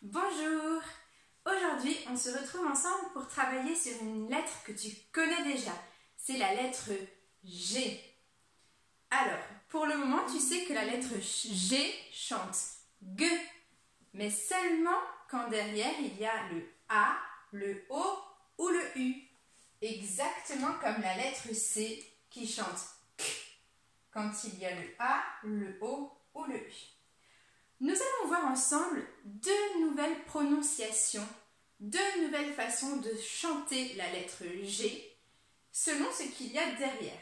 Bonjour Aujourd'hui, on se retrouve ensemble pour travailler sur une lettre que tu connais déjà. C'est la lettre G. Alors, pour le moment, tu sais que la lettre G chante G, mais seulement quand derrière il y a le A, le O ou le U. Exactement comme la lettre C qui chante K quand il y a le A, le O ou le U. Nous allons voir ensemble deux nouvelles prononciations, deux nouvelles façons de chanter la lettre G selon ce qu'il y a derrière.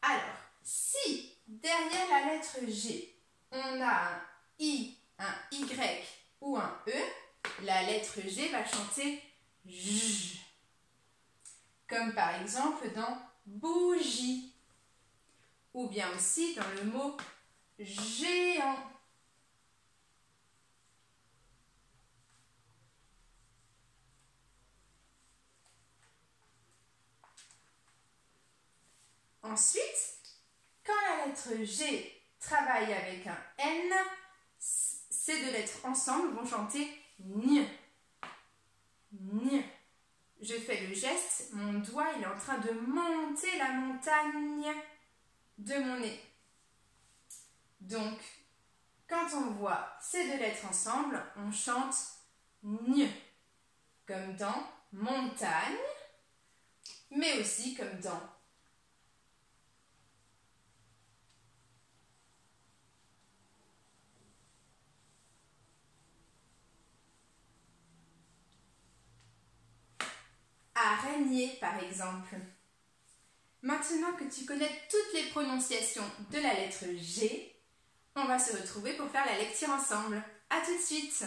Alors, si derrière la lettre G, on a un I, un Y ou un E, la lettre G va chanter J. Comme par exemple dans bougie. Ou bien aussi dans le mot géant. Ensuite, quand la lettre G travaille avec un N, ces deux lettres ensemble vont chanter N. N. Je fais le geste, mon doigt il est en train de monter la montagne de mon nez. Donc, quand on voit ces deux lettres ensemble, on chante N, comme dans montagne, mais aussi comme dans par exemple. Maintenant que tu connais toutes les prononciations de la lettre G, on va se retrouver pour faire la lecture ensemble. A tout de suite